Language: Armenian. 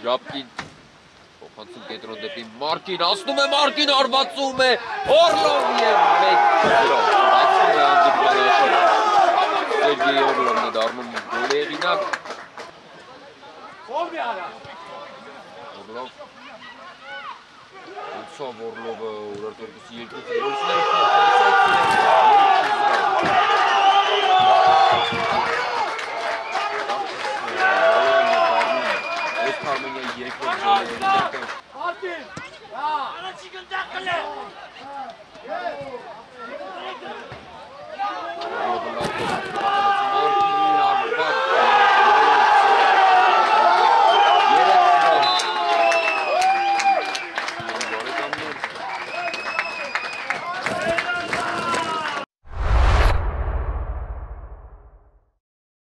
Ժապկին փոխանցում կենտրոն դեպի Մարկին, ասնում է Մարկին արվածում է Օրլով եւ 1-0։ Բացում է հանդիպման աշխարհը։ Սերգեյ Օրլովն է դառնում գոլի հեղինակ։ Օրլով Ուսով Օրլովը Ուրարտորկուսի երկու փոխանցած Արմենիա երկու գոլի դակը։ Արտին։ Հա։ Առաջի գնդակը լե։ Ես։